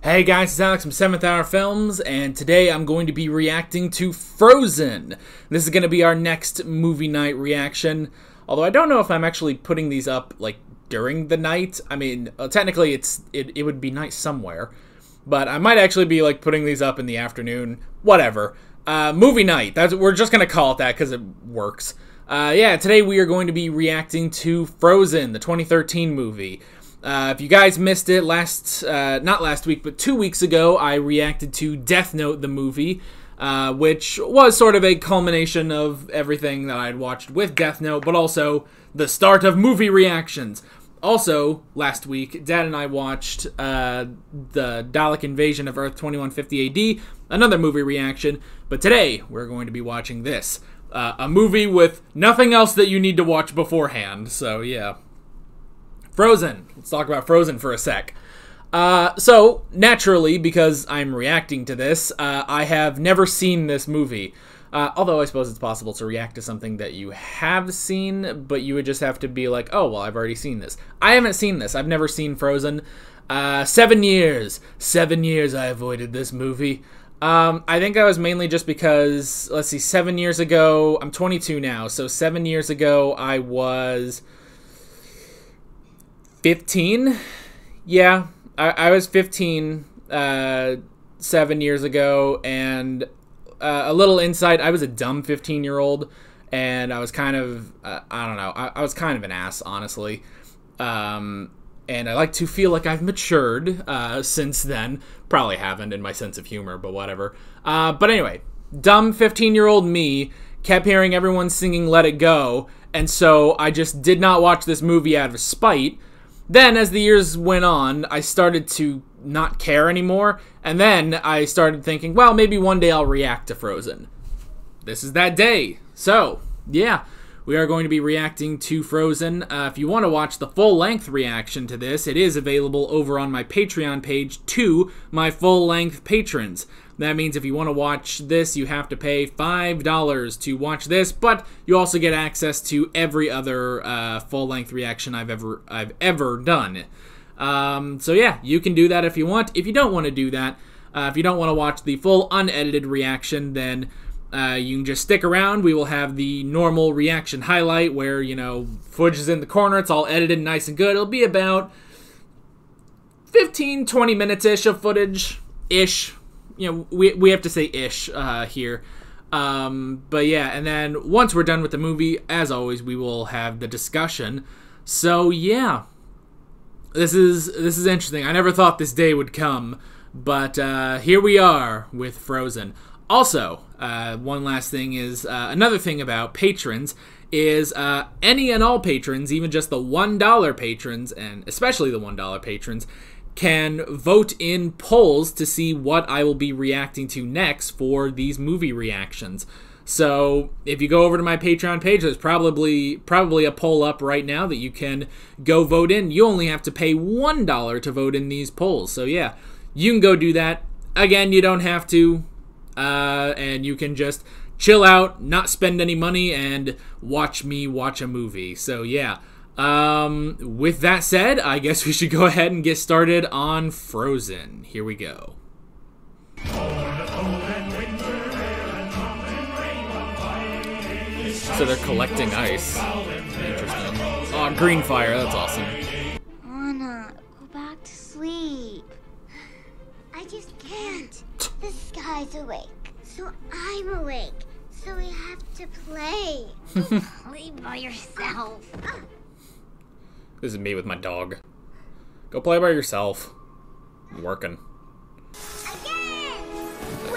Hey guys, it's Alex from 7th Hour Films, and today I'm going to be reacting to Frozen. This is going to be our next movie night reaction, although I don't know if I'm actually putting these up, like, during the night. I mean, uh, technically it's it, it would be night somewhere, but I might actually be, like, putting these up in the afternoon. Whatever. Uh, movie night. That's We're just going to call it that because it works. Uh, yeah, today we are going to be reacting to Frozen, the 2013 movie. Uh, if you guys missed it last, uh, not last week, but two weeks ago, I reacted to Death Note, the movie, uh, which was sort of a culmination of everything that I'd watched with Death Note, but also the start of movie reactions. Also, last week, Dad and I watched uh, the Dalek Invasion of Earth 2150 AD, another movie reaction, but today we're going to be watching this. Uh, a movie with nothing else that you need to watch beforehand, so yeah. Frozen. Let's talk about Frozen for a sec. Uh, so, naturally, because I'm reacting to this, uh, I have never seen this movie. Uh, although I suppose it's possible to react to something that you have seen, but you would just have to be like, oh, well, I've already seen this. I haven't seen this. I've never seen Frozen. Uh, seven years. Seven years I avoided this movie. Um, I think that was mainly just because, let's see, seven years ago, I'm 22 now, so seven years ago I was 15 yeah i, I was 15 uh, seven years ago and uh, a little insight i was a dumb 15 year old and i was kind of uh, i don't know I, I, was kind of an ass honestly. Um, and i like to feel like i've matured uh, since then. Probably haven't in my sense of humor but whatever. Uh, but anyway dumb 15 year old me kept hearing everyone singing let it go and so i just did not watch this movie out of spite then, as the years went on, I started to not care anymore, and then I started thinking, well, maybe one day I'll react to Frozen. This is that day. So, yeah, we are going to be reacting to Frozen. Uh, if you want to watch the full length reaction to this, it is available over on my Patreon page to my full length patrons. That means if you want to watch this, you have to pay $5 to watch this, but you also get access to every other uh, full-length reaction I've ever I've ever done. Um, so yeah, you can do that if you want. If you don't want to do that, uh, if you don't want to watch the full unedited reaction, then uh, you can just stick around. We will have the normal reaction highlight where, you know, footage is in the corner. It's all edited nice and good. It'll be about 15, 20 minutes-ish of footage-ish you know, we, we have to say ish uh, here. Um, but yeah, and then once we're done with the movie, as always, we will have the discussion. So yeah, this is this is interesting. I never thought this day would come, but uh, here we are with Frozen. Also, uh, one last thing is uh, another thing about patrons is uh, any and all patrons, even just the one dollar patrons, and especially the one dollar patrons, can vote in polls to see what I will be reacting to next for these movie reactions. So if you go over to my Patreon page, there's probably probably a poll up right now that you can go vote in. You only have to pay one dollar to vote in these polls. So yeah, you can go do that. Again, you don't have to, uh, and you can just chill out, not spend any money, and watch me watch a movie. So yeah. Um, with that said, I guess we should go ahead and get started on Frozen. Here we go. So they're collecting ice. Interesting. Oh, green fire, that's awesome. Anna, go back to sleep. I just can't. The sky's awake, so I'm awake. So we have to play. play by yourself. This is me with my dog. Go play by yourself. I'm working.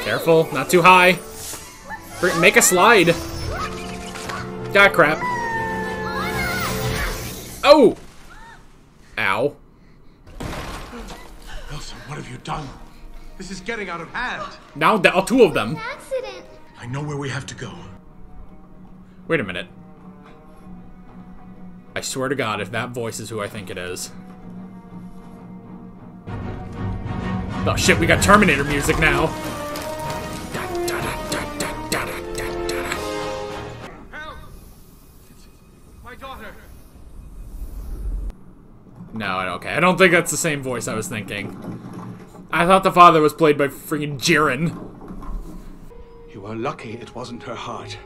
Careful, not too high. Make a slide. God crap. Oh! Ow. Elsa, what have you done? This is getting out of hand. Now, there are two of them. accident. I know where we have to go. Wait a minute. I swear to God, if that voice is who I think it is. Oh shit, we got Terminator music now. My daughter. No, okay. I don't think that's the same voice I was thinking. I thought the father was played by freaking Jiren. You are lucky it wasn't her heart.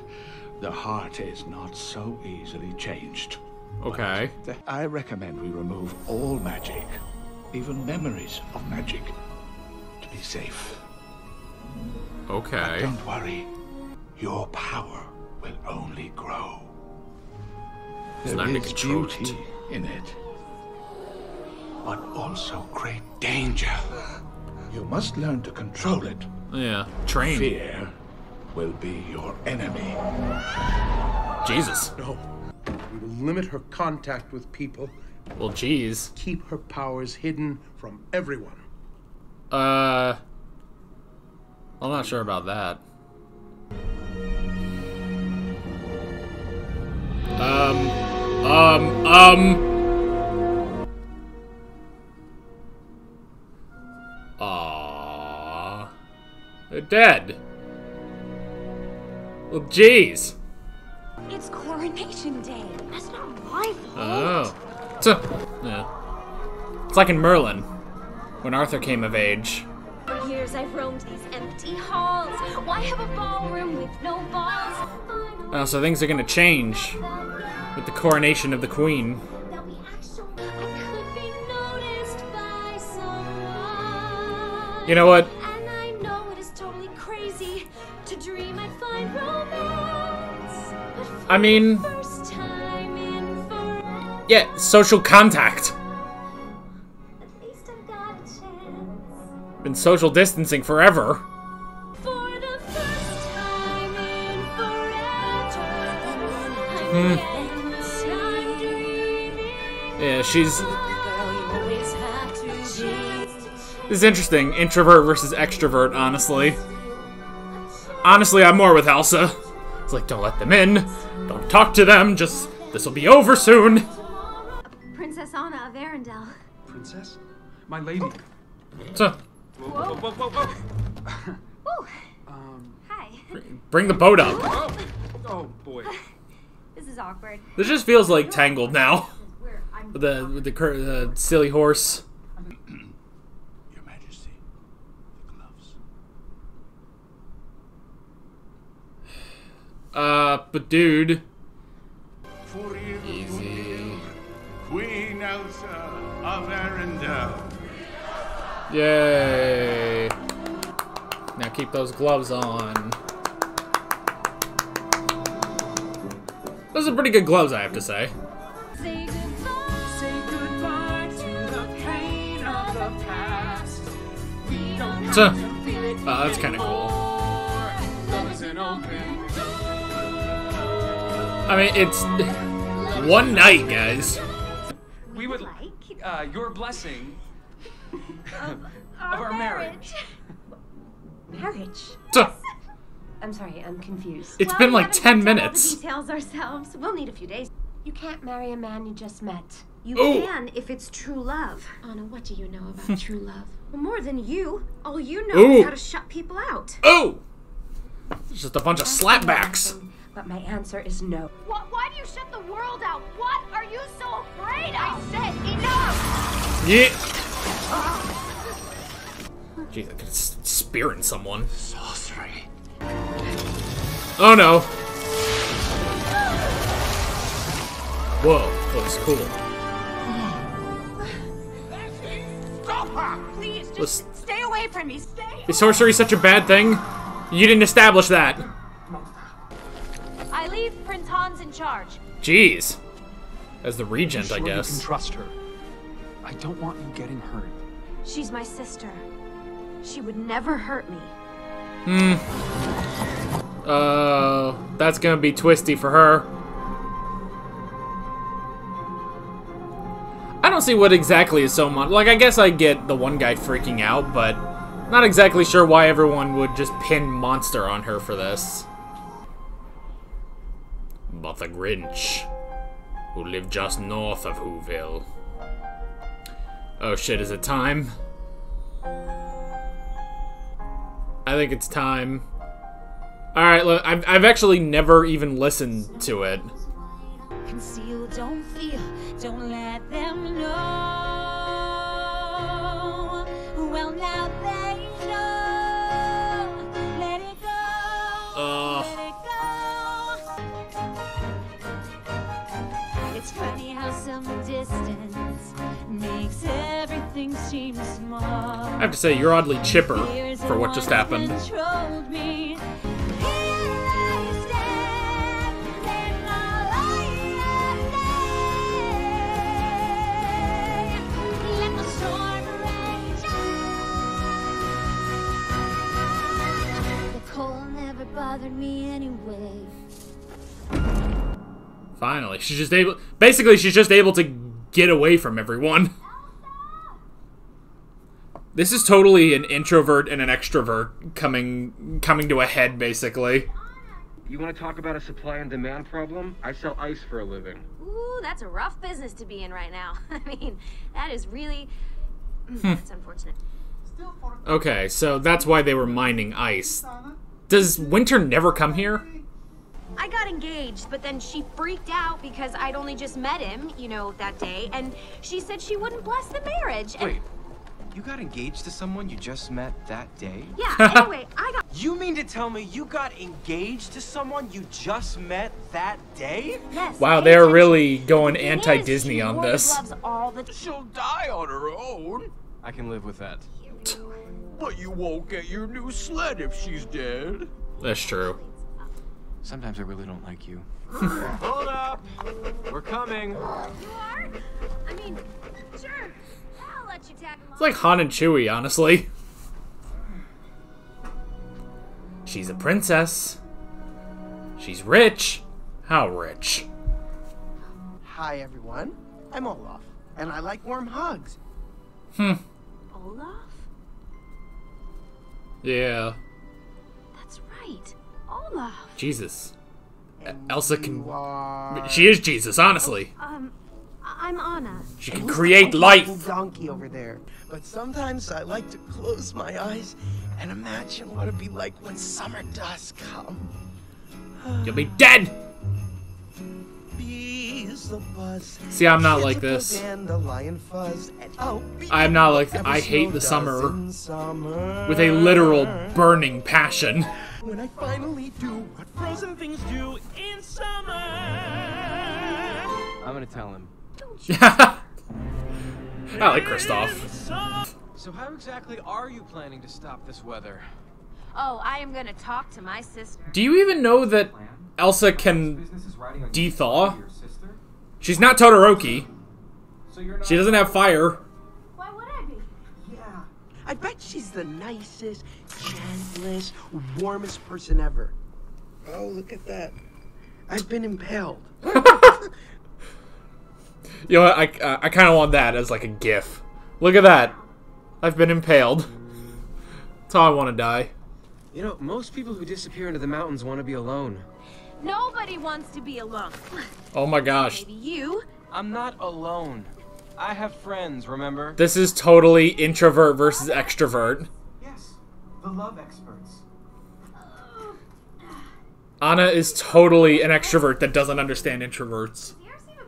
The heart is not so easily changed. Okay. I recommend we remove all magic, even memories of magic, to be safe. Okay. Don't worry. Your power will only grow. There Isn't is it. beauty in it, but also great danger. You must learn to control it. Yeah. Train. Fear will be your enemy. Jesus. No. We will limit her contact with people, Well, jeez. keep her powers hidden from everyone. Uh. I'm not sure about that. Um. Um. Um. They're dead. Well, jeez. It's coronation day. That's not my fault. Oh. Tuh. Yeah. It's like in Merlin, when Arthur came of age. For years I've roamed these empty halls. Why have a ballroom with no balls? Oh, so things are gonna change with the coronation of the Queen. That we actually I could be noticed by someone. You know what? I mean, yeah, social contact. Been social distancing forever. Hmm. Yeah, she's. This is interesting. Introvert versus extrovert, honestly. Honestly, I'm more with Elsa. It's like, don't let them in. Don't talk to them. Just, this'll be over soon. Princess Anna of Arendelle. Princess? My lady. So, Whoa, whoa, whoa, whoa. Um, Ooh. Hi. bring the boat up. Oh, oh boy. This is awkward. This just feels like Tangled now. With the, with the, cur- the silly horse. Your Majesty, the gloves. Uh, but dude. Easy. Queen Elsa of Arendelle. Yay. Now keep those gloves on. Those are pretty good gloves, I have to say. Say goodbye. Say goodbye to the pain of the past. We don't So, have to feel it uh, that's kind of cool. I mean, it's one night, guys. We would like uh, your blessing our, of our marriage. Marriage. So, I'm sorry, I'm confused. It's been like 10 minutes. details ourselves. We'll need a few days. You can't marry a man you just met. You Ooh. can if it's true love. Anna, what do you know about true love? Well, more than you. All you know Ooh. is how to shut people out. oh! It's just a bunch of slapbacks. But my answer is no. Why, why do you shut the world out? What are you so afraid of? I said enough! Yeah. Jeez, I could s- spear in someone. Sorcery. Oh no. Whoa, that was cool. Please, just Was, stay away from me. Stay. is sorcery such a bad thing? You didn't establish that. I Hans in charge. Jeez. As the regent, I Sure You can guess. trust her. I don't want you getting hurt. She's my sister. She would never hurt me. Hmm. Uh, that's gonna be twisty for her. I don't see what exactly is so much. Like, I guess I get the one guy freaking out, but not exactly sure why everyone would just pin Monster on her for this the Grinch, who lived just north of Whoville. Oh shit, is it time? I think it's time. Alright, look, I've, I've actually never even listened to it. Conceal, don't feel, don't let them know. Well, now they know. Let it go. Uh. Have to say, you're oddly chipper for what just happened. Controlled me. Bothered me anyway. Finally, she's just able. Basically, she's just able to get away from everyone. This is totally an introvert and an extrovert coming coming to a head, basically. You want to talk about a supply and demand problem? I sell ice for a living. Ooh, that's a rough business to be in right now. I mean, that is really. Hmm. That's unfortunate. Okay, so that's why they were mining ice. Does Winter never come here? I got engaged, but then she freaked out because I'd only just met him, you know, that day, and she said she wouldn't bless the marriage. And Wait, you got engaged to someone you just met that day? yeah, anyway, I got You mean to tell me you got engaged to someone you just met that day? yes. Wow, they're attention. really going The thing is, anti-Disney on this. Loves all the She'll die on her own. I can live with that. But you won't get your new sled if she's dead. That's true. Sometimes I really don't like you. Hold up! We're coming. You are? I mean, sure. It's like Han and Chewie, honestly. She's a princess. She's rich. How rich? Hi, everyone. I'm Olaf, and I like warm hugs. Hmm. Olaf? Yeah. That's right. Olaf. Jesus. And Elsa can- You are... She is Jesus, honestly. Um, I- I'm Anna. She can create life. donkey over there. But sometimes I like to close my eyes and imagine what it'd be like when summer does come. You'll be dead! Bees the buzz. See, I'm not like this. Dandelion fuzz. And, I'm not like ever I hate the summer summer. with a literal burning passion. When I finally do what frozen things do in summer. I'm gonna tell him. I like Kristoff. So how exactly are you planning to stop this weather? Oh, I am gonna talk to my sister. Do you even know that Elsa can Business is riding on de-thaw? She's not Todoroki. So not She doesn't have fire. Why would I be? Yeah. I bet she's the nicest, gentlest, warmest person ever. Oh, look at that. I've been impaled. You know? I, uh, I kind of want that as like a gif. Look at that. I've been impaled. That's how I want to die. You know, most people who disappear into the mountains want to be alone. Nobody wants to be alone. Oh my gosh. Maybe you. I'm not alone. I have friends, remember? This is totally introvert versus extrovert. Yes, the love experts. Anna is totally an extrovert that doesn't understand introverts.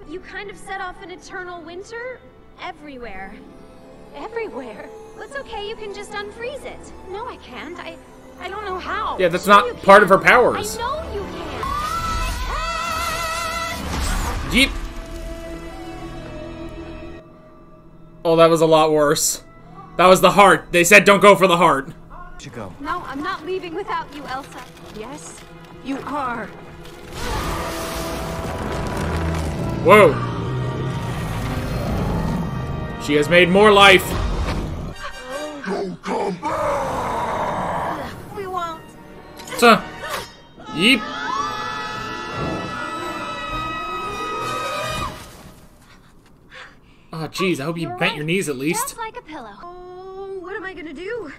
You kind of set off an eternal winter everywhere. Everywhere. That's okay, you can just unfreeze it. No, I can't. I I don't know how. Yeah, that's Sure not you part of her powers. I know you can. Yeep. Oh, that was a lot worse. That was the heart. They said don't go for the heart. To go. No, I'm not leaving without you, Elsa. Yes, you are. Whoa. She has made more life. Don't come back. We won't. Tuh. Yeep. Oh, jeez. I hope you You're bent right. your knees at least. Just like a pillow. Oh, what am I gonna do?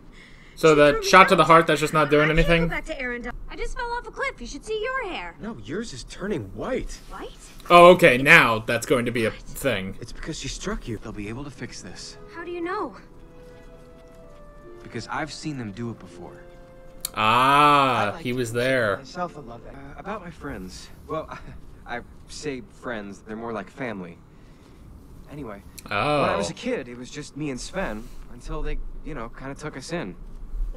So the shot to the heart that's just not doing I go anything. back to Arendelle. I just fell off a cliff. You should see your hair. No, yours is turning white. White? Oh, okay. Now that's going to be a thing. It's because she struck you. They'll be able to fix this. How do you know? Because I've seen them do it before. Ah, he was there. Myself, I love that. Uh, about my friends. Well, I say friends, they're more like family. Anyway, oh. when I was a kid, it was just me and Sven until they, you know, kind of took us in.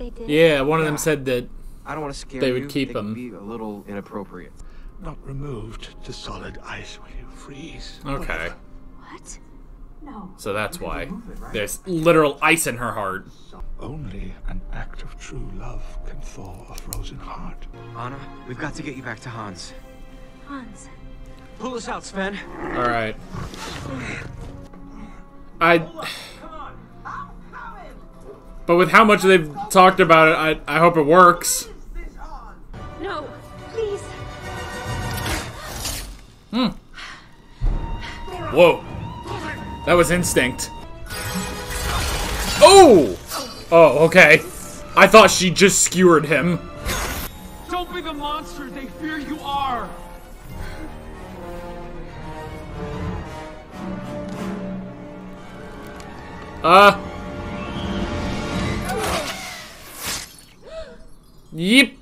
They did. Yeah, one of them said that. I don't want to scare They would you. keep they can them. be a little inappropriate. Not removed to solid ice when you freeze. Okay. What? No. So that's why. There's literal ice in her heart. Only an act of true love can thaw a frozen heart. Anna, we've got to get you back to Hans. Hans. Pull us out, Sven. Alright. I. But with how much they've talked about it, I, I hope it works. No, please. Hmm. Whoa. That was instinct. Oh! Oh, okay. I thought she just skewered him. Don't be the monster they fear you are! Uh. Yep.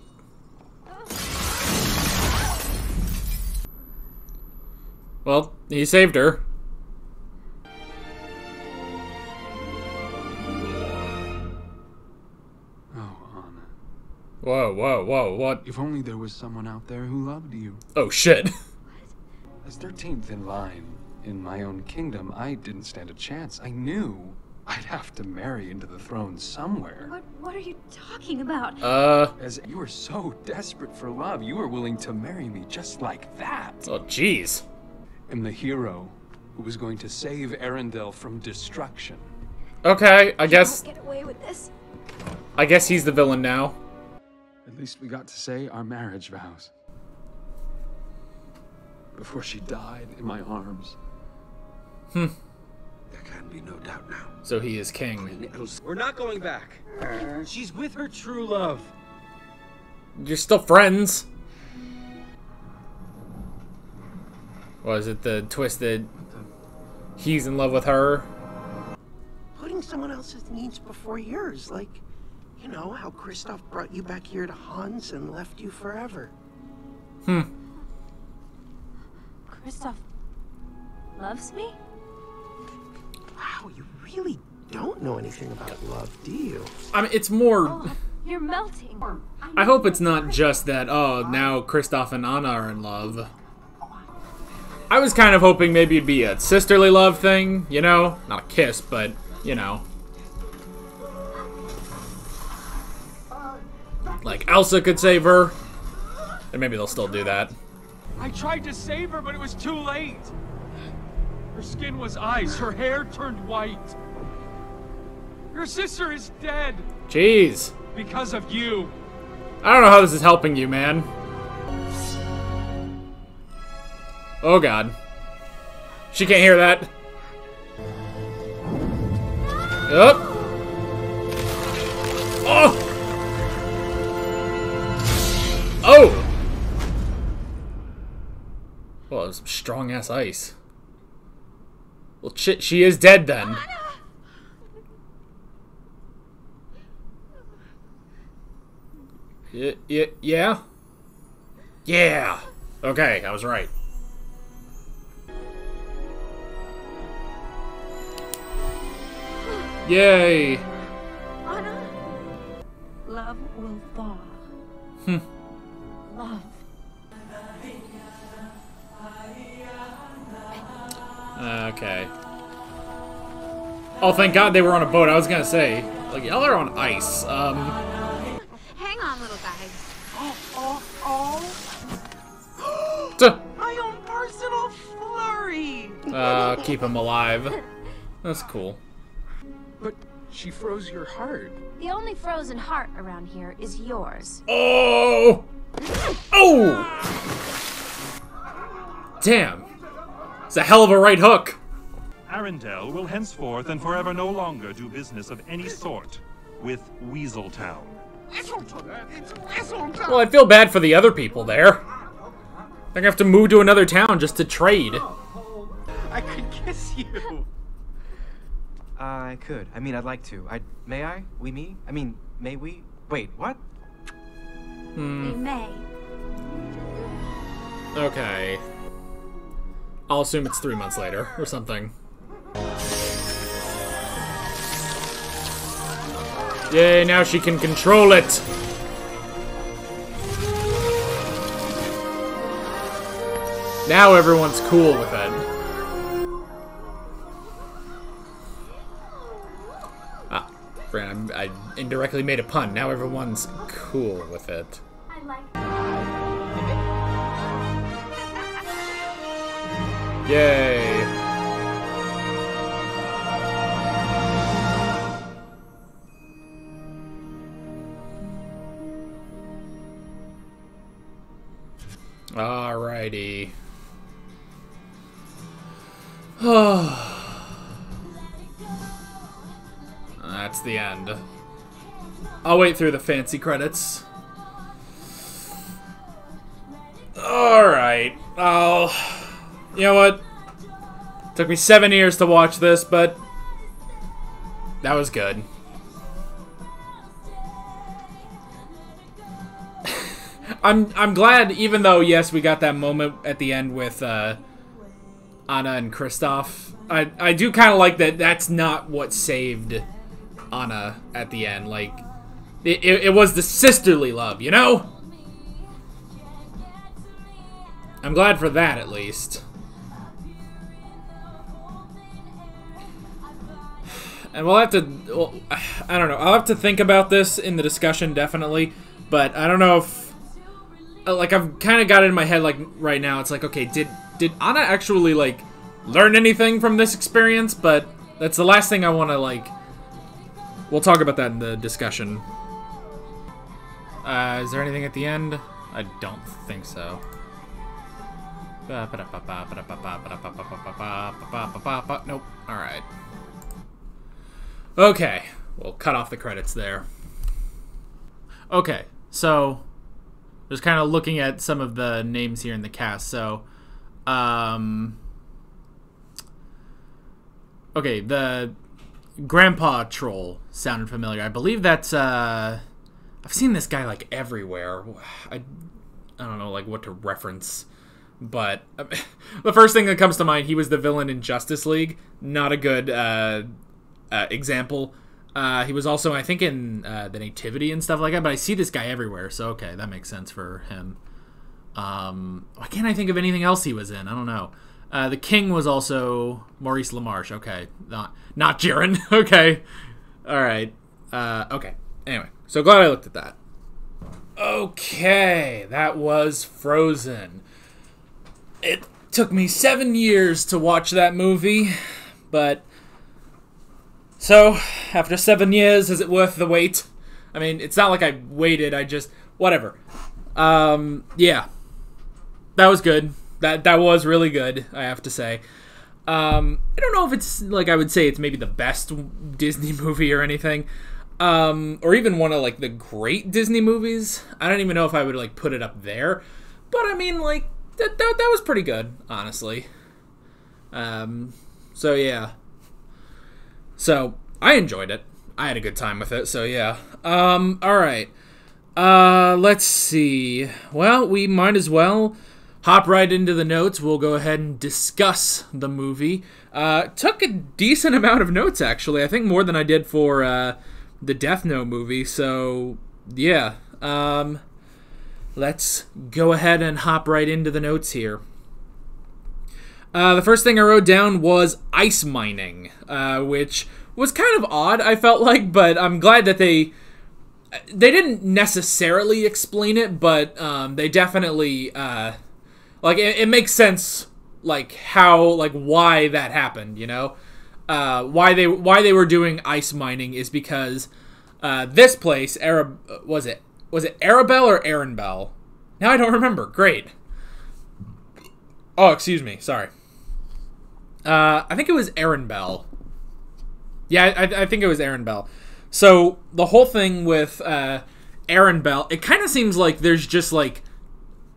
Well, he saved her. Oh, Anna. Whoa, whoa, whoa, what? If only there was someone out there who loved you. Oh, shit. As 13th in line in my own kingdom, I didn't stand a chance. I knew I'd have to marry into the throne somewhere. What what are you talking about? Uh. As you were so desperate for love, you were willing to marry me just like that. Oh, jeez. Am the hero who was going to save Arendelle from destruction. Okay, I guess. Get away with this. I guess he's the villain now. At least we got to say our marriage vows. Before she died in my arms. Hmm. There can be no doubt now. So he is king. We're not going back. She's with her true love. You're still friends. Was it the twisted? he's in love with her? Putting someone else's needs before yours, like, you know, how Kristoff brought you back here to Hans and left you forever. Hmm. Kristoff loves me? Wow, you really don't know anything about love, do you? I mean, it's more. Oh, you're melting. I hope it's not just that, oh, now Kristoff and Anna are in love. I was kind of hoping maybe it'd be a sisterly love thing, you know? Not a kiss, but, you know. Like, Elsa could save her. And maybe they'll still do that. I tried to save her, but it was too late. Her skin was ice, her hair turned white. Your sister is dead Jeez. because of you. I don't know how this is helping you, man. Oh god. She can't hear that. Up. Oh! Oh! Well, it's strong ass ice. Well, shit, she is dead then. Yeah, yeah, yeah? Yeah! Okay, I was right. Yay! Anna? Love will thaw. Hmm. Okay. Oh, thank God they were on a boat. I was gonna say, like, y'all are on ice. Um, Hang on, little guy. Oh, oh, oh. Duh. My own personal flurry. uh, keep him alive. That's cool. But she froze your heart. The only frozen heart around here is yours. Oh! Oh! Damn. It's a hell of a right hook. Arendelle will henceforth and forever no longer do business of any sort with Weaseltown. Well, I feel bad for the other people there. They're gonna have to move to another town just to trade. I could kiss you. Uh, I could. I mean, I'd like to. I may I? We me? I mean, may we? Wait, what? We Hmm. may. Okay. I'll assume it's three months later or something. Yay, now she can control it! Now everyone's cool with it. Ah, Fran, I indirectly made a pun. Now everyone's cool with it. Yay. Alrighty. That's the end. I'll wait through the fancy credits. Alright. I'll... You know what? Took me seven years to watch this, but... That was good. I'm I'm glad, even though yes, we got that moment at the end with uh, Anna and Kristoff. I I do kind of like that. That's not what saved Anna at the end. Like it, it, it was the sisterly love, you know. I'm glad for that at least. And we'll have to, well, I don't know, I'll have to think about this in the discussion, definitely. But I don't know if uh, like I've kind of got it in my head like right now. It's like, okay, did did Anna actually like learn anything from this experience? But that's the last thing I want to like. We'll talk about that in the discussion. Uh, is there anything at the end? I don't think so. Nope. All right. Okay, we'll cut off the credits there. Okay, so just kind of looking at some of the names here in the cast. So, um, okay, the Grandpa Troll sounded familiar. I believe that's uh, I've seen this guy like everywhere. I I don't know like what to reference, but the first thing that comes to mind, he was the villain in Justice League. Not a good uh, uh, example. Uh, he was also, I think, in uh, the Nativity and stuff like that. But I see this guy everywhere, so okay, that makes sense for him. Um, why can't I think of anything else he was in? I don't know. Uh, the King was also Maurice LaMarche. Okay, not not Jiren. okay, all right. Uh, okay. Anyway, so glad I looked at that. Okay, that was Frozen. It took me seven years to watch that movie, but so, after seven years, is it worth the wait? I mean, it's not like I waited, I just. Whatever. Um, yeah. That was good. That, that was really good, I have to say. Um, I don't know if it's, like, I would say it's maybe the best Disney movie or anything. Um, or even one of, like, the great Disney movies. I don't even know if I would, like, put it up there. But, I mean, like, that, that, that was pretty good, honestly. Um, so, yeah. So I enjoyed it. I had a good time with it. So yeah. Um. All right. Uh. Let's see. Well, we might as well hop right into the notes. We'll go ahead and discuss the movie. Uh. Took a decent amount of notes actually. I think more than I did for uh, the Death Note movie. So yeah. Um. Let's go ahead and hop right into the notes here. Uh, the first thing I wrote down was ice mining, uh, which was kind of odd. I felt like, but I'm glad that they they didn't necessarily explain it, but um, they definitely uh, like it, it, makes sense, like how like why that happened. You know, uh, why they why they were doing ice mining is because uh, this place, Arab was it was it Arabelle or Erenbell? Now I don't remember. Great. Oh, excuse me. Sorry. Uh, I think it was Aaron Bell. Yeah, I, I think it was Aaron Bell. So the whole thing with uh, Bell, it kind of seems like there's just like,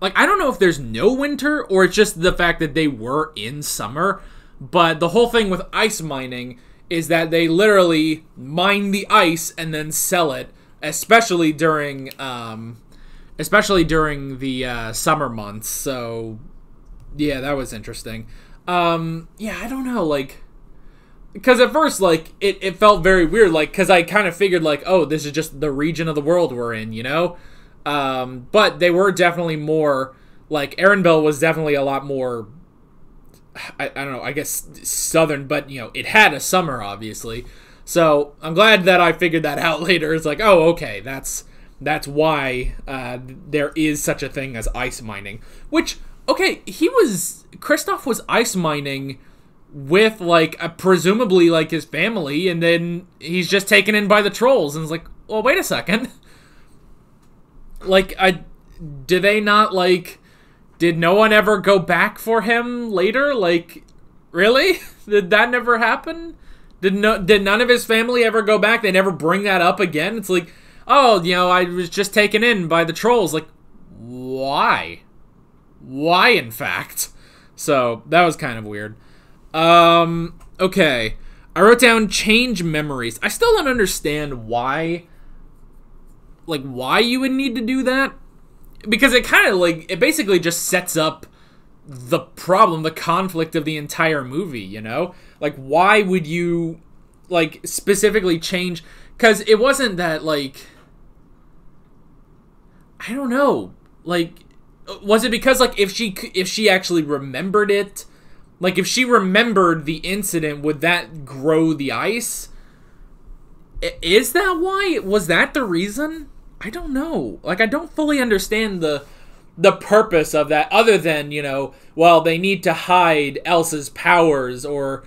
like I don't know if there's no winter or it's just the fact that they were in summer. But the whole thing with ice mining is that they literally mine the ice and then sell it, especially during, um, especially during the uh, summer months. So yeah, that was interesting. Um, yeah, I don't know, like, because at first, like, it, it felt very weird, like, because I kind of figured, like, oh, this is just the region of the world we're in, you know? Um, but they were definitely more, like, Erenbell was definitely a lot more, I, I don't know, I guess southern, but, you know, it had a summer, obviously. So I'm glad that I figured that out later. It's like, oh, okay, that's that's why uh, there is such a thing as ice mining. Which, okay, he was Kristoff was ice mining with like a, presumably like his family, and then he's just taken in by the trolls, and it's like, well, wait a second. like, I do they not like? Did no one ever go back for him later? Like, really? did that never happen? Did no? Did none of his family ever go back? They never bring that up again. It's like, oh, you know, I was just taken in by the trolls. Like, why? Why, in fact? So that was kind of weird. Um, okay. I wrote down change memories. I still don't understand why like why you would need to do that because it kind of like it basically just sets up the problem, the conflict of the entire movie, you know? Like why would you like specifically change cuz it wasn't that like I don't know. Like was it because like if she if she actually remembered it like if she remembered the incident, would that grow the ice? Is that why? Was that the reason? I don't know. Like I don't fully understand the the purpose of that other than, you know, well, they need to hide Elsa's powers or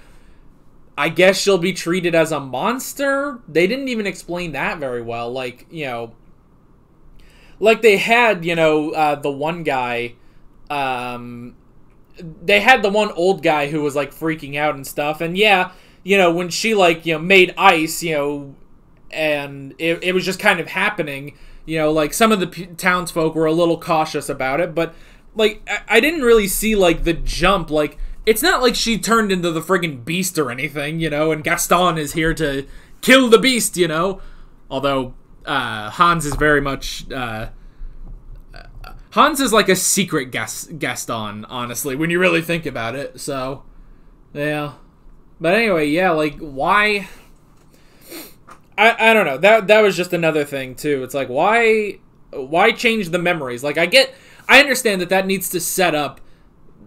I guess she'll be treated as a monster. They didn't even explain that very well. Like, you know, like they had, you know, uh, the one guy um they had the one old guy who was like freaking out and stuff. And yeah, you know, when she like, you know, made ice, you know, and it, it was just kind of happening, you know, like some of the p- townsfolk were a little cautious about it, but like I, I didn't really see like the jump. Like it's not like she turned into the friggin' beast or anything, you know, and Gaston is here to kill the beast, you know. Although uh, Hans is very much uh, Hans is like a secret Gas- Gaston, honestly, when you really think about it. So, yeah. But anyway, yeah, like why? I I don't know. That that was just another thing too. It's like why why change the memories? Like I get, I understand that that needs to set up.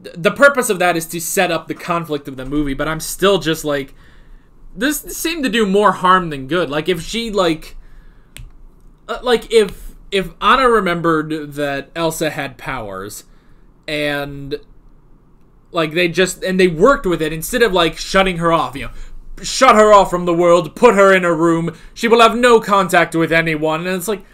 The purpose of that is to set up the conflict of the movie, but I'm still just like, this seemed to do more harm than good. Like if she like, uh, like if if Anna remembered that Elsa had powers and like they just and they worked with it instead of like shutting her off, you know, shut her off from the world, put her in a room, she will have no contact with anyone and it's like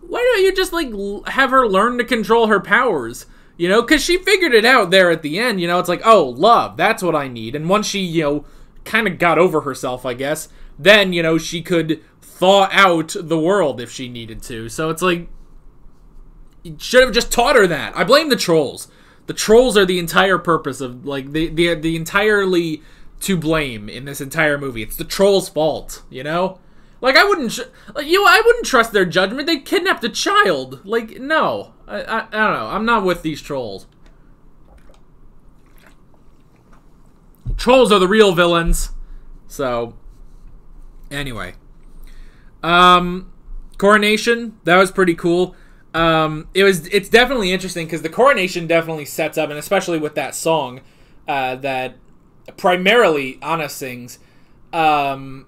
why don't you just like have her learn to control her powers? You know, cuz she figured it out there at the end, you know, it's like, "Oh, love, that's what I need." And once she, you know, kind of got over herself, I guess, then, you know, she could thaw out the world if she needed to. So it's like you should have just taught her that. I blame the trolls. The trolls are the entire purpose of like the the the entirely to blame in this entire movie. It's the trolls' fault, you know? Like I wouldn't, like, you know, I wouldn't trust their judgment. They kidnapped a child. Like no, I, I, I don't know. I'm not with these trolls. Trolls are the real villains. So, anyway, um, coronation that was pretty cool. Um, it was it's definitely interesting because the coronation definitely sets up, and especially with that song uh, that primarily Anna sings, um,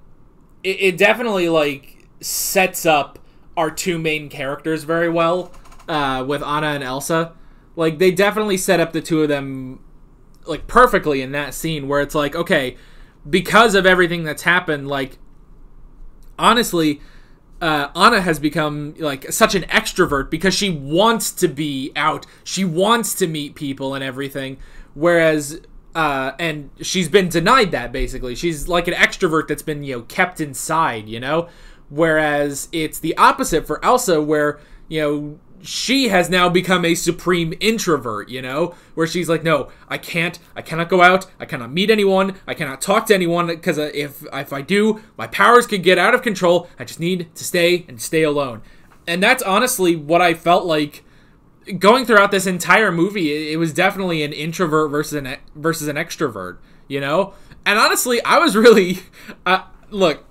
it, it definitely like sets up our two main characters very well uh, with Anna and Elsa. Like they definitely set up the two of them like perfectly in that scene where it's like okay because of everything that's happened like honestly, uh, Anna has become like such an extrovert because she wants to be out. She wants to meet people and everything. Whereas, uh, and she's been denied that basically. She's like an extrovert that's been, you know, kept inside, you know? Whereas it's the opposite for Elsa, where, you know, she has now become a supreme introvert, you know, where she's like, no, I can't, I cannot go out, I cannot meet anyone, I cannot talk to anyone because uh, if if I do, my powers could get out of control. I just need to stay and stay alone, and that's honestly what I felt like going throughout this entire movie. It was definitely an introvert versus an versus an extrovert, you know, and honestly, I was really, uh, look,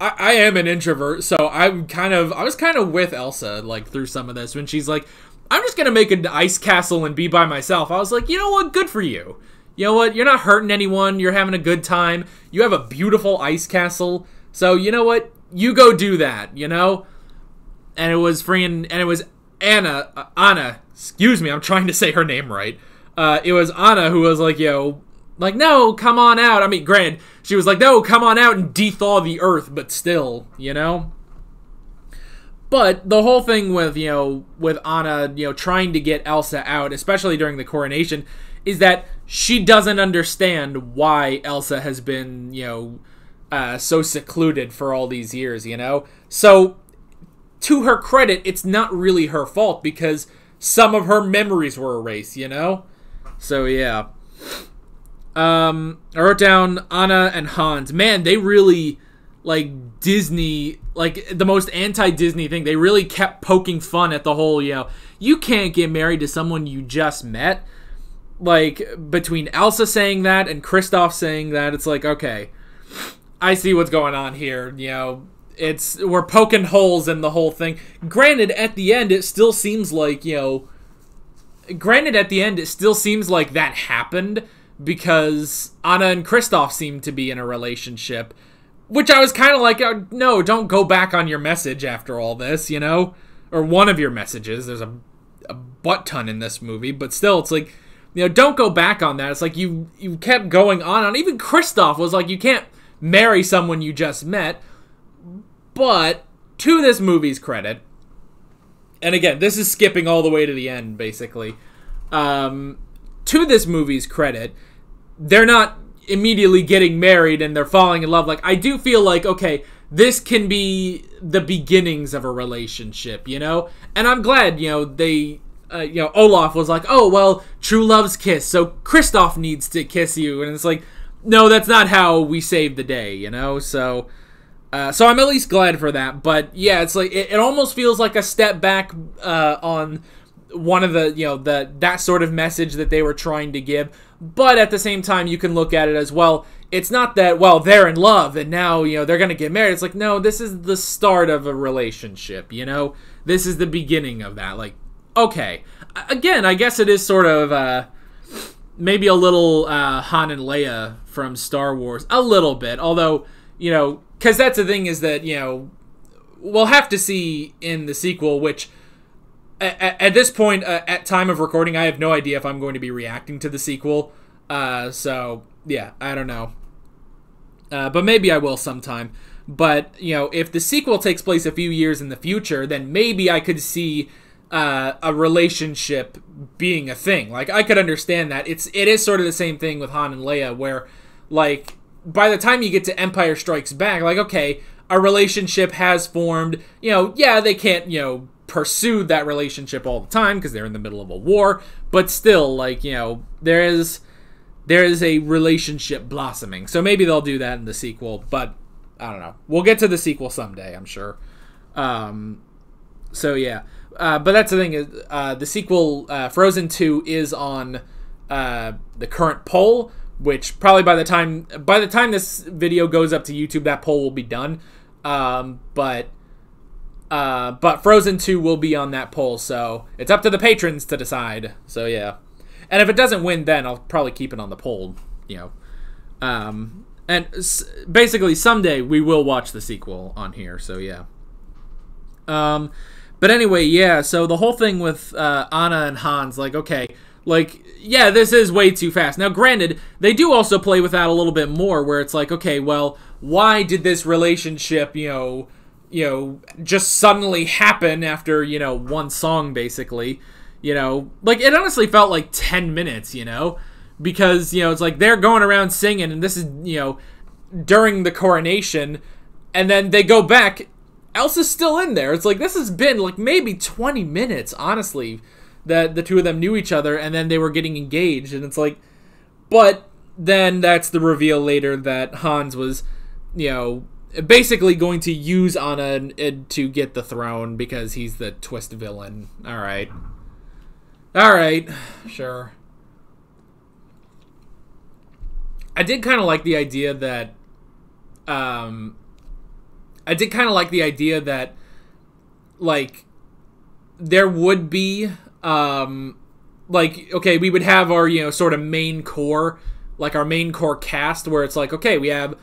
I, am an introvert, so I'm kind of I was kind of with Elsa like through some of this when she's like, I'm just gonna make an ice castle and be by myself. I was like, you know what, good for you. You know what, you're not hurting anyone. You're having a good time. You have a beautiful ice castle. So you know what? You go do that. You know. And it was freaking, and it was Anna, uh, Anna. Excuse me, I'm trying to say her name right. Uh, it was Anna who was like, yo, like, no, come on out. I mean, granted, she was like, no, come on out and dethaw the earth, but still, you know? But the whole thing with, you know, with Anna, you know, trying to get Elsa out, especially during the coronation, is that she doesn't understand why Elsa has been, you know, uh, so secluded for all these years, you know? So, to her credit, it's not really her fault because some of her memories were erased, you know? So, yeah. Um, I wrote down Anna and Hans. Man, they really like Disney, like the most anti-Disney thing. They really kept poking fun at the whole, you know, you can't get married to someone you just met. Like between Elsa saying that and Kristoff saying that, it's like okay, I see what's going on here. You know, it's we're poking holes in the whole thing. Granted, at the end, it still seems like you know. Granted, at the end, it still seems like that happened because Anna and Kristoff seem to be in a relationship, which I was kind of like, oh, no, don't go back on your message after all this, you know, or one of your messages. There's a, a butt ton in this movie, but still, it's like, you know, don't go back on that. It's like you you kept going on on. Even Kristoff was like, you can't marry someone you just met. But to this movie's credit, and again, this is skipping all the way to the end, basically. Um, to this movie's credit, they're not immediately getting married and they're falling in love. Like, I do feel like, okay, this can be the beginnings of a relationship, you know? And I'm glad, you know, they, uh, you know, Olaf was like, oh, well, true love's kiss, so Kristoff needs to kiss you. And it's like, no, that's not how we save the day, you know? So, uh, so I'm at least glad for that. But yeah, it's like, it, it almost feels like a step back uh, on one of the, you know, the that sort of message that they were trying to give but at the same time, you can look at it as well. It's not that, well, they're in love and now, you know, they're going to get married. It's like, no, this is the start of a relationship, you know? This is the beginning of that. Like, okay. Again, I guess it is sort of, uh, maybe a little, uh, Han and Leia from Star Wars. A little bit. Although, you know, because that's the thing is that, you know, we'll have to see in the sequel, which at, at this point, uh, at time of recording, I have no idea if I'm going to be reacting to the sequel. Uh, so yeah, I don't know. Uh, but maybe I will sometime. But you know, if the sequel takes place a few years in the future, then maybe I could see uh, a relationship being a thing. Like I could understand that. It's it is sort of the same thing with Han and Leia, where like by the time you get to Empire Strikes Back, like okay, a relationship has formed. You know, yeah, they can't you know pursued that relationship all the time because they're in the middle of a war. But still like you know there is there is a relationship blossoming. So maybe they'll do that in the sequel but i don't know. We'll get to the sequel someday i'm sure. Um so yeah. Uh, but that's the thing is uh, the sequel uh, frozen 2 is on uh, the current poll which probably by the time by the time this video goes up to youtube that poll will be done. Um, but uh, but Frozen 2 will be on that poll, so it's up to the patrons to decide. So yeah. And if it doesn't win, then I'll probably keep it on the poll, you know. Um, and s- basically, someday we will watch the sequel on here, so yeah. Um, but anyway, yeah, so the whole thing with uh, Anna and Hans, like, okay, like, yeah, this is way too fast. Now, granted, they do also play with that a little bit more, where it's like, okay, well, why did this relationship, you know, you know, just suddenly happen after, you know, one song basically. You know, like it honestly felt like 10 minutes, you know, because, you know, it's like they're going around singing and this is, you know, during the coronation and then they go back Elsa's still in there. It's like this has been like maybe 20 minutes, honestly, that the two of them knew each other and then they were getting engaged and it's like but then that's the reveal later that Hans was, you know, basically going to use Anna to get the throne because he's the twist villain. All right. All right. Sure. I did kind of like the idea that um I did kind of like the idea that like there would be um like okay, we would have our, you know, sort of main core, like our main core cast where it's like okay, we have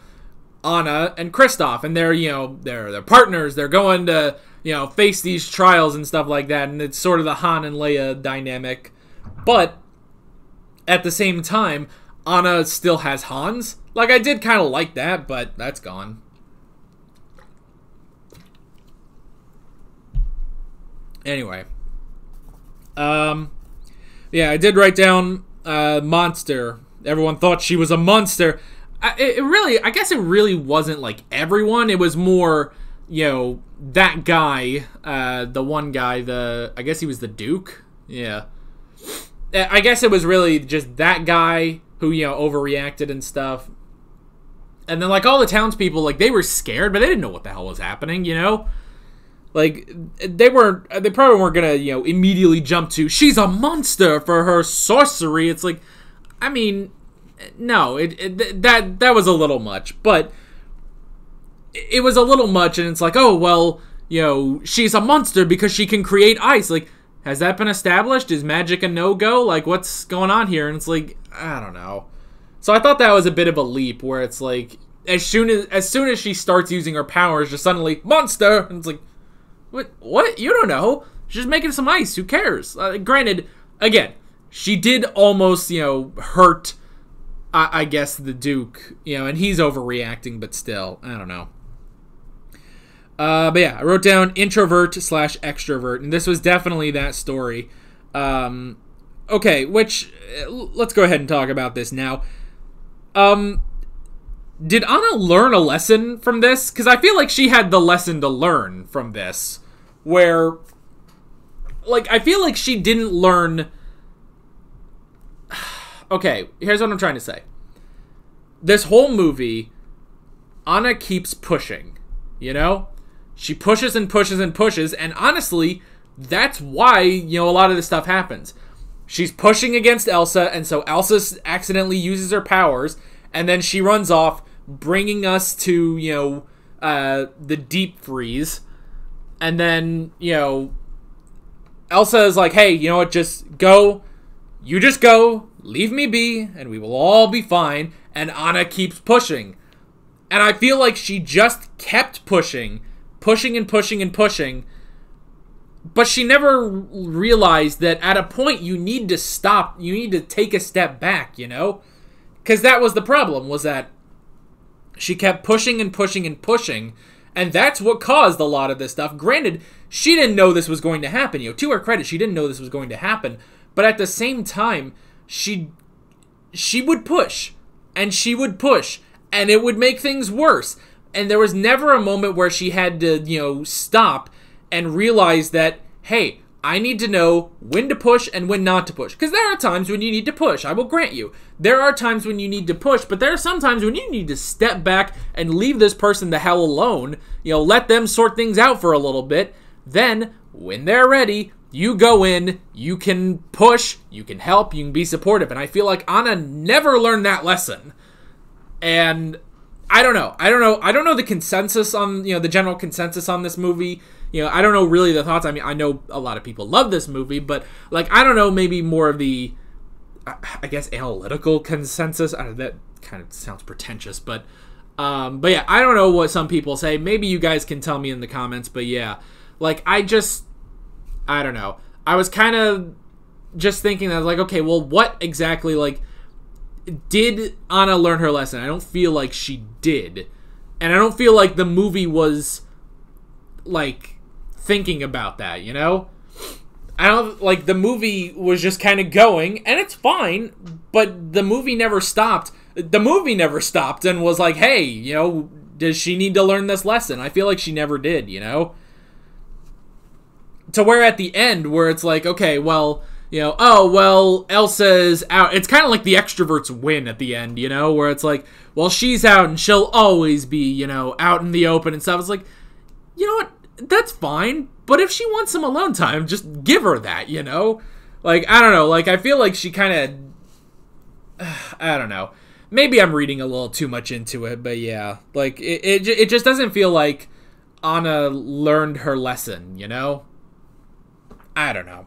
Anna and Kristoff, and they're you know they're they're partners. They're going to you know face these trials and stuff like that, and it's sort of the Han and Leia dynamic. But at the same time, Anna still has Hans. Like I did kind of like that, but that's gone. Anyway, um, yeah, I did write down uh, monster. Everyone thought she was a monster. It really, I guess it really wasn't like everyone. It was more, you know, that guy, uh, the one guy, the I guess he was the Duke. Yeah, I guess it was really just that guy who you know overreacted and stuff. And then like all the townspeople, like they were scared, but they didn't know what the hell was happening. You know, like they weren't. They probably weren't gonna you know immediately jump to she's a monster for her sorcery. It's like, I mean, no, it, it that that was a little much, but it was a little much, and it's like, oh well, you know, she's a monster because she can create ice. Like, has that been established? Is magic a no go? Like, what's going on here? And it's like, I don't know. So I thought that was a bit of a leap, where it's like, as soon as as soon as she starts using her powers, just suddenly monster, and it's like, what? What? You don't know? She's just making some ice. Who cares? Uh, granted, again, she did almost, you know, hurt. I, I guess the Duke, you know, and he's overreacting, but still, I don't know. Uh, but yeah, I wrote down introvert slash extrovert, and this was definitely that story. Um, okay, which uh, let's go ahead and talk about this now. Um, did Anna learn a lesson from this? Because I feel like she had the lesson to learn from this, where, like, I feel like she didn't learn. Okay, here's what I'm trying to say. This whole movie, Anna keeps pushing, you know? She pushes and pushes and pushes, and honestly, that's why, you know, a lot of this stuff happens. She's pushing against Elsa, and so Elsa accidentally uses her powers, and then she runs off, bringing us to, you know, uh, the deep freeze. And then, you know, Elsa is like, hey, you know what, just go. You just go, leave me be, and we will all be fine. And Anna keeps pushing. And I feel like she just kept pushing pushing and pushing and pushing. But she never realized that at a point you need to stop, you need to take a step back, you know? Cuz that was the problem was that she kept pushing and pushing and pushing, and that's what caused a lot of this stuff. Granted, she didn't know this was going to happen, you know, to her credit, she didn't know this was going to happen, but at the same time, she she would push and she would push and it would make things worse and there was never a moment where she had to, you know, stop and realize that, hey, I need to know when to push and when not to push. Because there are times when you need to push, I will grant you. There are times when you need to push, but there are some times when you need to step back and leave this person the hell alone. You know, let them sort things out for a little bit. Then, when they're ready, you go in, you can push, you can help, you can be supportive. And I feel like Anna never learned that lesson. And I don't know. I don't know. I don't know the consensus on you know the general consensus on this movie. You know, I don't know really the thoughts. I mean, I know a lot of people love this movie, but like I don't know maybe more of the I guess analytical consensus. I know, that kind of sounds pretentious, but um, but yeah, I don't know what some people say. Maybe you guys can tell me in the comments. But yeah, like I just I don't know. I was kind of just thinking that like okay, well, what exactly like did Anna learn her lesson? I don't feel like she did. And I don't feel like the movie was like thinking about that, you know? I don't like the movie was just kind of going and it's fine, but the movie never stopped. The movie never stopped and was like, "Hey, you know, does she need to learn this lesson?" I feel like she never did, you know? To where at the end where it's like, "Okay, well, you know, oh, well, Elsa's out. It's kind of like the extroverts win at the end, you know, where it's like, well, she's out and she'll always be, you know, out in the open and stuff. It's like, you know what? That's fine. But if she wants some alone time, just give her that, you know? Like, I don't know. Like, I feel like she kind of. I don't know. Maybe I'm reading a little too much into it, but yeah. Like, it, it, it just doesn't feel like Anna learned her lesson, you know? I don't know.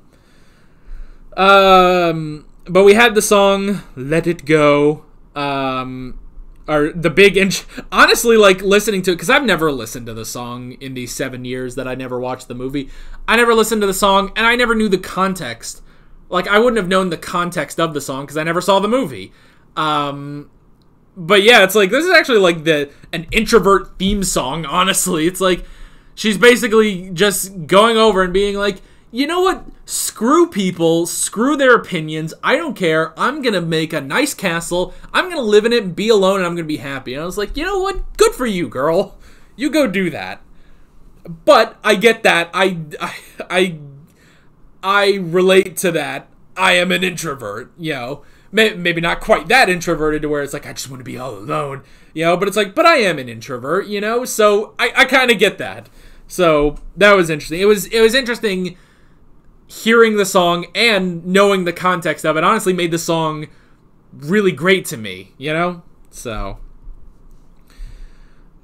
Um, but we had the song "Let It Go." Um, are the big int- honestly like listening to it because I've never listened to the song in these seven years that I never watched the movie. I never listened to the song and I never knew the context. Like I wouldn't have known the context of the song because I never saw the movie. Um, but yeah, it's like this is actually like the an introvert theme song. Honestly, it's like she's basically just going over and being like, you know what? Screw people, screw their opinions. I don't care. I'm gonna make a nice castle. I'm gonna live in it and be alone, and I'm gonna be happy. And I was like, you know what? Good for you, girl. You go do that. But I get that. I I I, I relate to that. I am an introvert. You know, maybe not quite that introverted to where it's like I just want to be all alone. You know, but it's like, but I am an introvert. You know, so I I kind of get that. So that was interesting. It was it was interesting hearing the song and knowing the context of it honestly made the song really great to me, you know? So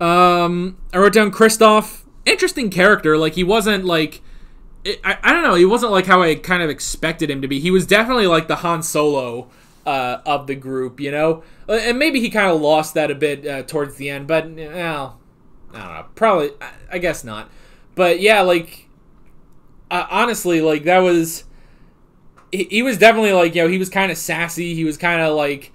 um I wrote down Kristoff, interesting character, like he wasn't like I, I don't know, he wasn't like how I kind of expected him to be. He was definitely like the Han Solo uh, of the group, you know? Uh, and maybe he kind of lost that a bit uh, towards the end, but well, I don't know. Probably I, I guess not. But yeah, like uh, honestly, like that was he, he, was definitely like you know he was kind of sassy. He was kind of like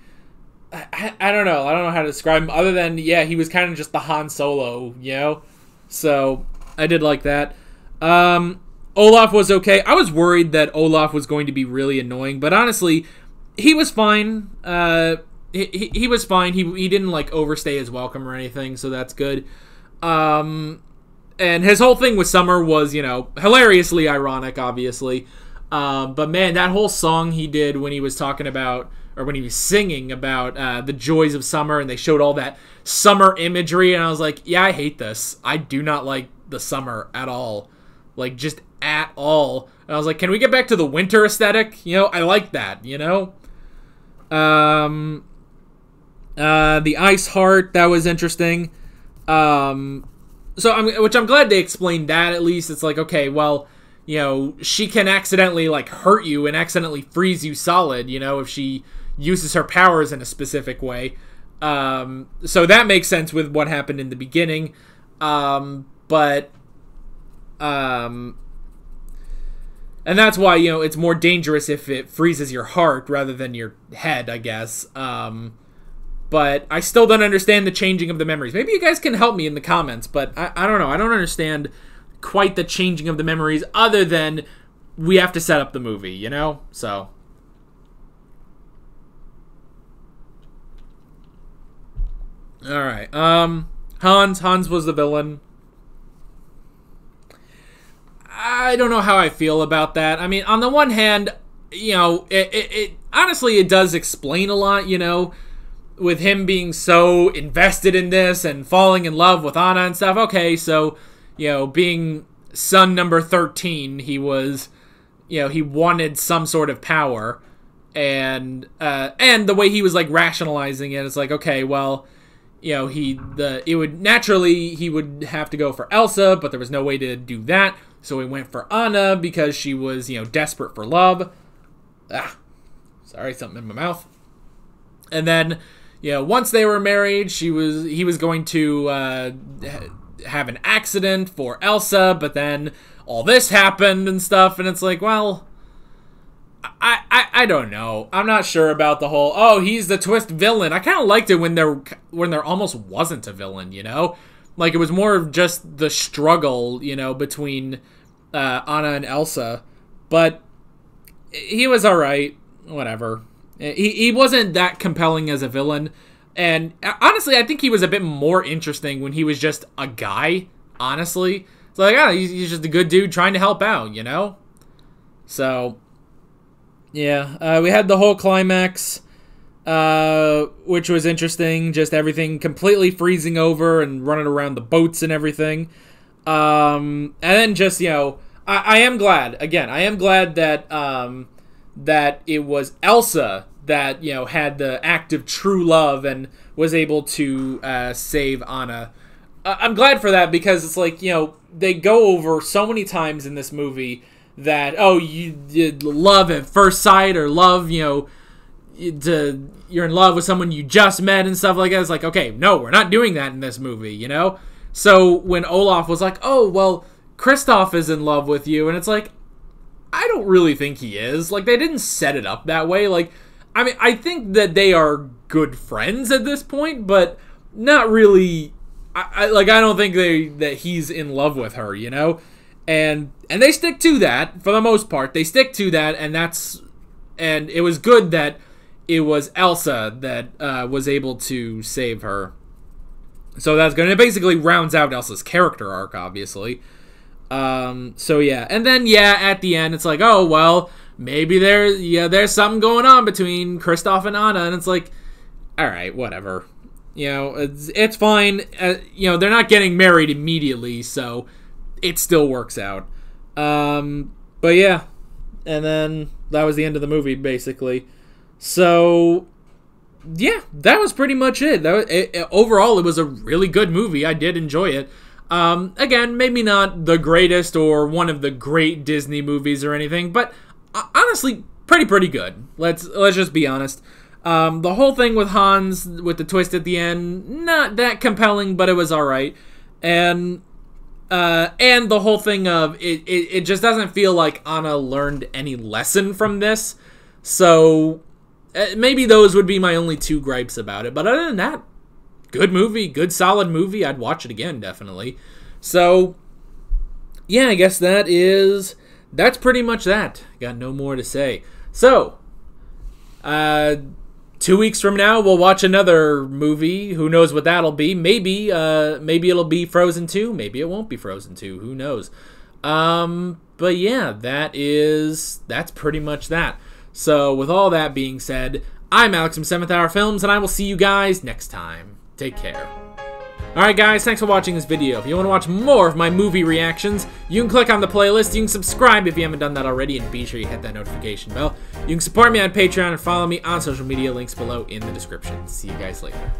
I, I don't know. I don't know how to describe him other than yeah, he was kind of just the Han Solo, you know. So I did like that. Um, Olaf was okay. I was worried that Olaf was going to be really annoying, but honestly, he was fine. Uh, he, he, he was fine. He, he didn't like overstay his welcome or anything, so that's good. Um, and his whole thing with Summer was, you know, hilariously ironic, obviously. Um, but man, that whole song he did when he was talking about, or when he was singing about uh, the joys of summer, and they showed all that summer imagery, and I was like, yeah, I hate this. I do not like the summer at all, like just at all. And I was like, can we get back to the winter aesthetic? You know, I like that. You know. Um. Uh, the ice heart that was interesting. Um, so I'm, which I'm glad they explained that at least. It's like okay, well, you know, she can accidentally like hurt you and accidentally freeze you solid. You know, if she uses her powers in a specific way. Um, so that makes sense with what happened in the beginning. Um, but um, and that's why you know it's more dangerous if it freezes your heart rather than your head, I guess. Um, but I still don't understand the changing of the memories. Maybe you guys can help me in the comments, but I, I don't know. I don't understand quite the changing of the memories other than we have to set up the movie, you know? So. Alright. Um Hans. Hans was the villain. I don't know how I feel about that. I mean, on the one hand, you know, it, it, it honestly it does explain a lot, you know with him being so invested in this and falling in love with Anna and stuff, okay, so, you know, being son number 13, he was, you know, he wanted some sort of power. And, uh, and the way he was like rationalizing it, it's like, okay, well, you know, he, the, it would naturally, he would have to go for Elsa, but there was no way to do that. So he went for Anna because she was, you know, desperate for love. Ah, sorry, something in my mouth. And then, know, once they were married, she was he was going to uh, have an accident for Elsa, but then all this happened and stuff, and it's like, well, I, I I don't know. I'm not sure about the whole. Oh, he's the twist villain. I kind of liked it when there when there almost wasn't a villain. You know, like it was more of just the struggle. You know, between uh, Anna and Elsa, but he was all right. Whatever. He, he wasn't that compelling as a villain. And uh, honestly, I think he was a bit more interesting when he was just a guy, honestly. It's like, oh, he's, he's just a good dude trying to help out, you know? So, yeah. Uh, we had the whole climax, uh, which was interesting. Just everything completely freezing over and running around the boats and everything. Um, and then just, you know, I, I am glad, again, I am glad that, um, that it was Elsa that you know had the act of true love and was able to uh, save Anna. I'm glad for that because it's like you know they go over so many times in this movie that oh you did love at first sight or love you know to you're in love with someone you just met and stuff like that. It's like, okay, no, we're not doing that in this movie, you know? So when Olaf was like, oh, well, Kristoff is in love with you, and it's like, I don't really think he is. Like, they didn't set it up that way. Like, I mean, I think that they are good friends at this point, but not really. I, I like, I don't think they that he's in love with her, you know? And and they stick to that for the most part. They stick to that, and that's and it was good that it was Elsa that uh, was able to save her. So that's good. And it basically rounds out Elsa's character arc, obviously. Um, so yeah, and then yeah, at the end, it's like, oh well, maybe there, yeah, there's something going on between Kristoff and Anna, and it's like, all right, whatever. You know, it's, it's fine. Uh, you know, they're not getting married immediately, so it still works out. Um, but yeah, and then that was the end of the movie, basically. So yeah, that was pretty much it. That was, it, it, overall, it was a really good movie. I did enjoy it. Um, again, maybe not the greatest or one of the great Disney movies or anything, but uh, honestly, pretty pretty good. Let's let's just be honest. Um, the whole thing with Hans with the twist at the end, not that compelling, but it was all right. And uh, and the whole thing of it, it, it just doesn't feel like Anna learned any lesson from this. So uh, maybe those would be my only two gripes about it. But other than that, good movie, good solid movie. I'd watch it again definitely. So yeah, I guess that is that's pretty much that. Got no more to say. So, uh two weeks from now we'll watch another movie who knows what that'll be maybe uh maybe it'll be frozen 2 maybe it won't be frozen 2 who knows um but yeah that is that's pretty much that so with all that being said i'm alex from seventh hour films and i will see you guys next time take care Alright guys, thanks for watching this video. If you want to watch more of my movie reactions, you can click on the playlist, you can subscribe if you haven't done that already, and be sure you hit that notification bell. You can support me on Patreon and follow me on social media, links below in the description. See you guys later.